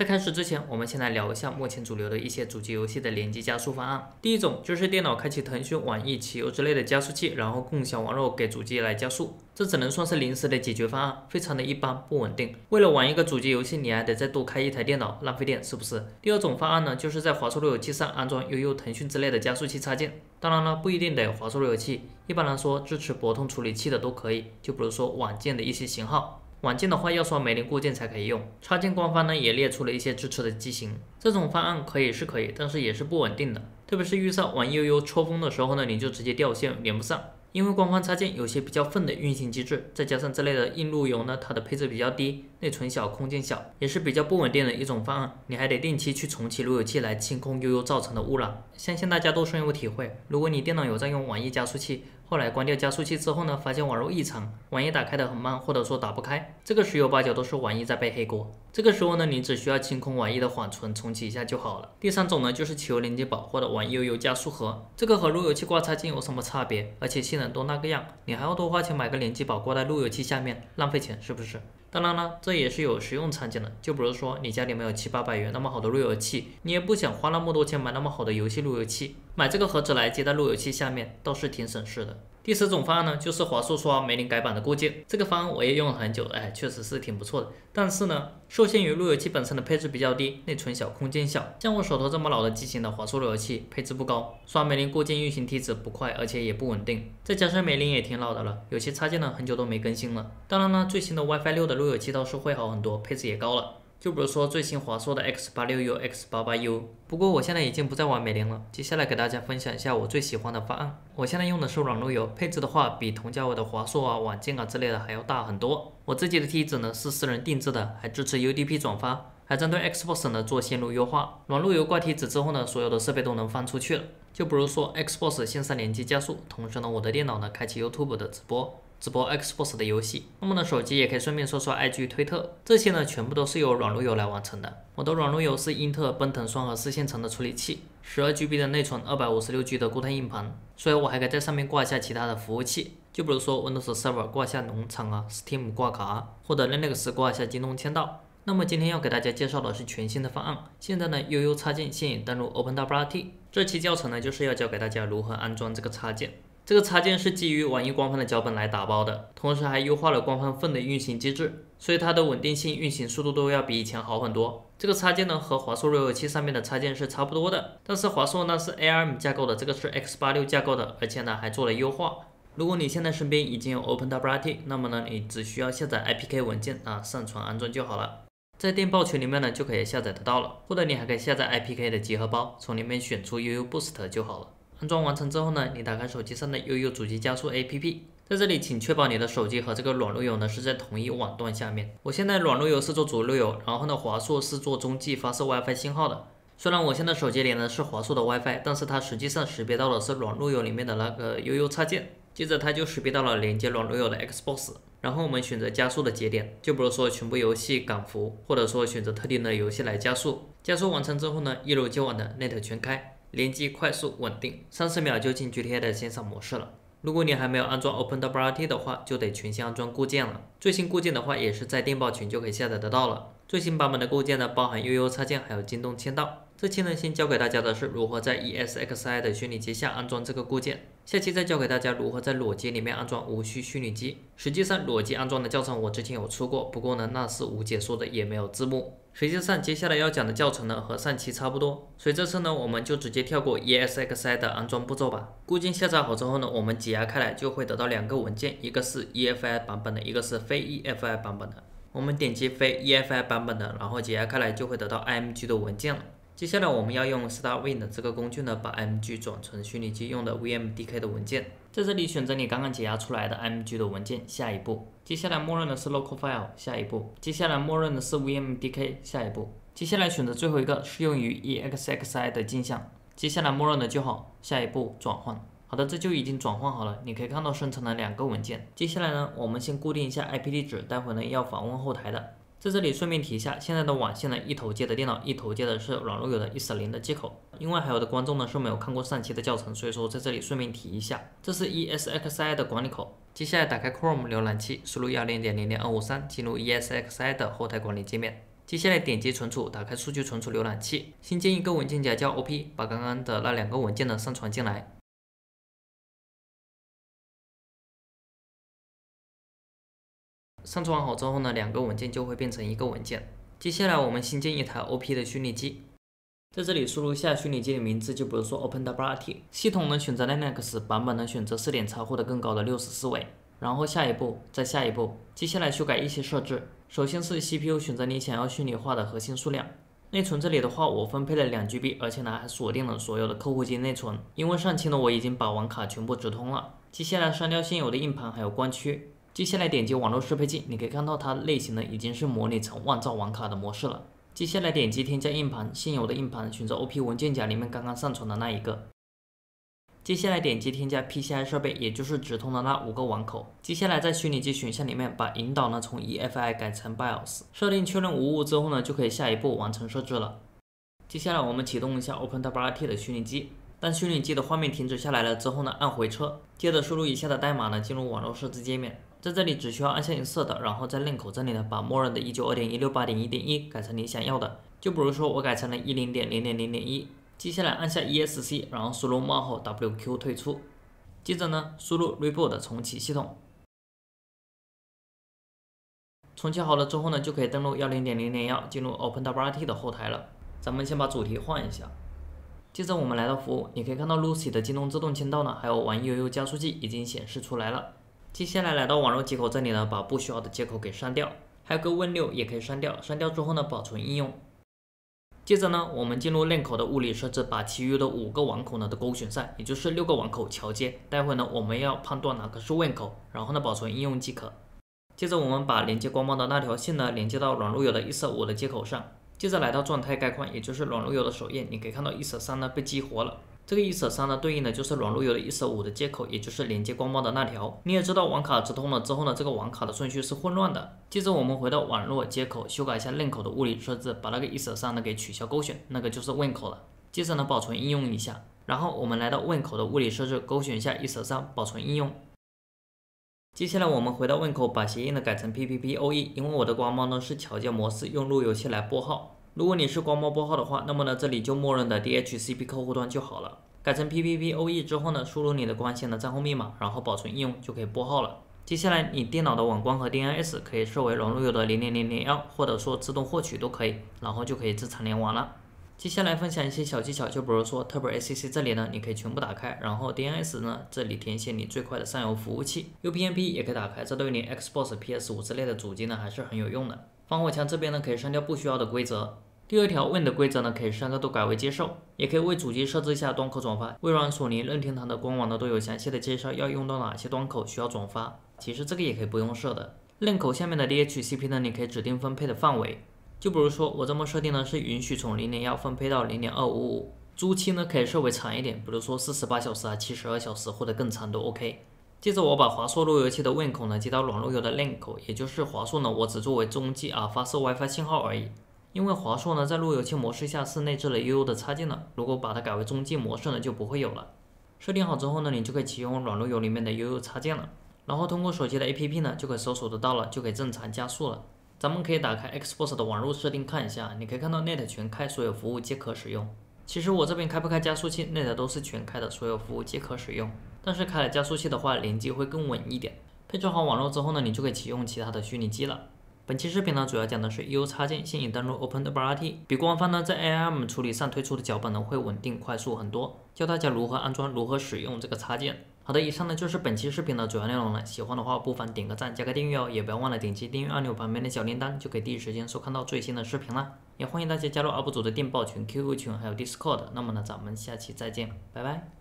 在开始之前，我们先来聊一下目前主流的一些主机游戏的联机加速方案。第一种就是电脑开启腾讯、网易、奇游之类的加速器，然后共享网络给主机来加速。这只能算是临时的解决方案，非常的一般，不稳定。为了玩一个主机游戏，你还得再多开一台电脑，浪费电，是不是？第二种方案呢，就是在华硕路由器上安装悠悠、腾讯之类的加速器插件。当然了，不一定得华硕路由器，一般来说支持博通处理器的都可以。就比如说网件的一些型号。网件的话要刷梅林固件才可以用，插件官方呢也列出了一些支持的机型。这种方案可以是可以，但是也是不稳定的，特别是遇上玩悠悠抽风的时候呢，你就直接掉线连不上。因为官方插件有些比较笨的运行机制，再加上这类的硬路由呢，它的配置比较低，内存小，空间小，也是比较不稳定的一种方案。你还得定期去重启路由器来清空悠悠造成的污染。相信大家都深有体会，如果你电脑有在用网易加速器。后来关掉加速器之后呢，发现网络异常，网页打开的很慢，或者说打不开，这个十有八九都是网易在背黑锅。这个时候呢，你只需要清空网易的缓存，重启一下就好了。第三种呢，就是求连接宝或者网易悠悠加速盒，这个和路由器挂插件有什么差别？而且性能都那个样，你还要多花钱买个连接宝挂在路由器下面，浪费钱是不是？当然了，这也是有实用场景的，就比如说你家里没有七八百元那么好的路由器，你也不想花那么多钱买那么好的游戏路由器，买这个盒子来接在路由器下面，倒是挺省事的。第四种方案呢，就是华硕刷梅林改版的固件，这个方案我也用了很久，哎，确实是挺不错的。但是呢，受限于路由器本身的配置比较低，内存小，空间小，像我手头这么老的机型的华硕路由器配置不高，刷梅林固件运行梯子不快，而且也不稳定。再加上梅林也挺老的了，有些插件呢很久都没更新了。当然呢，最新的 WiFi 六的路由器倒是会好很多，配置也高了。就比如说最新华硕的 X 八六 U、X 八八 U，不过我现在已经不再玩美林了。接下来给大家分享一下我最喜欢的方案。我现在用的是软路由，配置的话比同价位的华硕啊、网件啊之类的还要大很多。我自己的梯子呢是私人定制的，还支持 UDP 转发，还针对 Xbox 呢做线路优化。软路由挂梯子之后呢，所有的设备都能放出去了。就比如说 Xbox 线上联机加速，同时呢我的电脑呢开启 YouTube 的直播。直播 Xbox 的游戏，那么呢，手机也可以顺便刷刷 IG、推特，这些呢，全部都是由软路由来完成的。我的软路由是英特尔奔腾双核四线程的处理器，十二 GB 的内存，二百五十六 G 的固态硬盘，所以我还可以在上面挂一下其他的服务器，就比如说 Windows Server 挂下农场啊，Steam 挂卡，或者 Linux 挂下京东签到。那么今天要给大家介绍的是全新的方案，现在呢，悠悠插件现已登录 OpenWRT，这期教程呢，就是要教给大家如何安装这个插件。这个插件是基于网易官方的脚本来打包的，同时还优化了官方分的运行机制，所以它的稳定性、运行速度都要比以前好很多。这个插件呢和华硕路由器上面的插件是差不多的，但是华硕呢是 ARM 架构的，这个是 X86 架构的，而且呢还做了优化。如果你现在身边已经有 OpenWRT，那么呢你只需要下载 IPK 文件啊上传安装就好了，在电报群里面呢就可以下载得到了，或者你还可以下载 IPK 的集合包，从里面选出 UU Boost 就好了。安装完成之后呢，你打开手机上的悠悠主机加速 APP，在这里请确保你的手机和这个软路由呢是在同一网段下面。我现在软路由是做主路由，然后呢华硕是做中继发射 WiFi 信号的。虽然我现在手机连的是华硕的 WiFi，但是它实际上识别到的是软路由里面的那个悠悠插件，接着它就识别到了连接软路由的 Xbox，然后我们选择加速的节点，就比如说全部游戏港服，或者说选择特定的游戏来加速。加速完成之后呢，一如既往的 Net 全开。联机快速稳定，三十秒就进 GTA 的线上模式了。如果你还没有安装 OpenWRT 的话，就得全新安装固件了。最新固件的话，也是在电报群就可以下载得到了。最新版本的固件呢，包含悠悠插件，还有京东签到。这期呢，先教给大家的是如何在 ESXi 的虚拟机下安装这个固件。下期再教给大家如何在裸机里面安装无需虚拟机。实际上，裸机安装的教程我之前有出过，不过呢，那是无解说的，也没有字幕。实际上，接下来要讲的教程呢，和上期差不多，所以这次呢，我们就直接跳过 ESXi 的安装步骤吧。固件下载好之后呢，我们解压开来就会得到两个文件，一个是 EFI 版本的，一个是非 EFI 版本的。我们点击非 EFI 版本的，然后解压开来就会得到 IMG 的文件了。接下来我们要用 StarWin 的这个工具呢，把 IMG 转成虚拟机用的 VMDK 的文件，在这里选择你刚刚解压出来的 M G 的文件，下一步，接下来默认的是 Local File，下一步，接下来默认的是 VMDK，下一步，接下来选择最后一个适用于 EXXi 的镜像，接下来默认的就好，下一步转换，好的，这就已经转换好了，你可以看到生成了两个文件，接下来呢，我们先固定一下 IP 地址，待会呢要访问后台的。在这里顺便提一下，现在的网线呢，一头接的电脑，一头接的是软路由的1.0的接口。因为还有的观众呢是没有看过上期的教程，所以说在这里顺便提一下，这是 ESXi 的管理口。接下来打开 Chrome 浏览器，输入102.0.253，进入 ESXi 的后台管理界面。接下来点击存储，打开数据存储浏览器，新建一个文件夹叫 OP，把刚刚的那两个文件呢上传进来。上传好之后呢，两个文件就会变成一个文件。接下来我们新建一台 OP 的虚拟机，在这里输入下虚拟机的名字，就比如说 OpenWRT。系统呢选择 Linux 版本呢选择四点叉或者更高的六十四位。然后下一步，再下一步，接下来修改一些设置。首先是 CPU 选择你想要虚拟化的核心数量。内存这里的话，我分配了两 GB，而且呢还锁定了所有的客户机内存，因为上期呢我已经把网卡全部直通了。接下来删掉现有的硬盘还有光驱。接下来点击网络适配器，你可以看到它类型呢已经是模拟成万兆网卡的模式了。接下来点击添加硬盘，现有的硬盘选择 OP 文件夹里面刚刚上传的那一个。接下来点击添加 PCI 设备，也就是直通的那五个网口。接下来在虚拟机选项里面把引导呢从 EFI 改成 BIOS，设定确认无误之后呢就可以下一步完成设置了。接下来我们启动一下 OpenWRT 的虚拟机。当虚拟机的画面停止下来了之后呢，按回车，接着输入以下的代码呢进入网络设置界面。在这里只需要按下 Insert，然后在 lin 口这里呢，把默认的192.168.1.1改成你想要的。就比如说我改成了10.0.0.0.1。接下来按下 ESC，然后输入冒号 WQ 退出。接着呢，输入 Reboot 重启系统。重启好了之后呢，就可以登录10.0.0.1进入 OpenWRT 的后台了。咱们先把主题换一下。接着我们来到服务，你可以看到 Lucy 的京东自动签到呢，还有玩 UU 加速器已经显示出来了。接下来来到网络接口这里呢，把不需要的接口给删掉，还有个 Win6 也可以删掉。删掉之后呢，保存应用。接着呢，我们进入链口的物理设置，把其余的五个网口呢都勾选上，也就是六个网口桥接。待会呢，我们要判断哪个是 Win 口，然后呢保存应用即可。接着我们把连接光猫的那条线呢连接到软路由的 ETH5 的接口上。接着来到状态概况，也就是软路由的首页，你可以看到 ETH3 呢被激活了。这个 ETH3 呢，对应的就是软路由的 ETH5 的接口，也就是连接光猫的那条。你也知道网卡直通了之后呢，这个网卡的顺序是混乱的。接着我们回到网络接口，修改一下链口的物理设置，把那个 ETH3 呢给取消勾选，那个就是 Win 口了。接着呢，保存应用一下，然后我们来到 Win 口的物理设置，勾选一下 ETH3，保存应用。接下来我们回到 Win 口，把协议呢改成 PPPoE，因为我的光猫呢是桥接模式，用路由器来拨号。如果你是光猫拨号的话，那么呢这里就默认的 DHCP 客户端就好了。改成 PPPoE 之后呢，输入你的光纤的账户密码，然后保存应用就可以拨号了。接下来你电脑的网关和 DNS 可以设为软路由的零零零零幺，或者说自动获取都可以，然后就可以正常联网了。接下来分享一些小技巧，就比如说 TurboACC 这里呢，你可以全部打开，然后 DNS 呢这里填写你最快的上游服务器，UPnP 也可以打开，这对于你 Xbox、PS5 之类的主机呢还是很有用的。防火墙这边呢可以删掉不需要的规则。第二条 Win 的规则呢，可以三个都改为接受，也可以为主机设置一下端口转发。微软、索尼、任天堂的官网呢都有详细的介绍，要用到哪些端口需要转发。其实这个也可以不用设的。链口下面的 DHCP 呢，你可以指定分配的范围，就比如说我这么设定呢，是允许从零点幺分配到零点二五五。租期呢可以设为长一点，比如说四十八小时啊、七十二小时或者更长都 OK。接着我把华硕路由器的 Win 口呢接到软路由的链口，也就是华硕呢，我只作为中继啊发射 WiFi 信号而已。因为华硕呢在路由器模式下是内置了 UU 的插件的，如果把它改为中继模式呢就不会有了。设定好之后呢，你就可以启用软路由里面的 UU 插件了，然后通过手机的 APP 呢就可以搜索得到了，就可以正常加速了。咱们可以打开 Xbox 的网络设定看一下，你可以看到 Net 全开，所有服务皆可使用。其实我这边开不开加速器，Net 都是全开的，所有服务皆可使用。但是开了加速器的话，连接会更稳一点。配置好网络之后呢，你就可以启用其他的虚拟机了。本期视频呢，主要讲的是 UU 插件现已登录 OpenWRT，比官方呢在 ARM 处理上推出的脚本呢会稳定快速很多。教大家如何安装，如何使用这个插件。好的，以上呢就是本期视频的主要内容了。喜欢的话不妨点个赞，加个订阅哦，也不要忘了点击订阅按钮旁边的小铃铛，就可以第一时间收看到最新的视频了。也欢迎大家加入 UP 主的电报群、QQ 群，还有 Discord。那么呢，咱们下期再见，拜拜。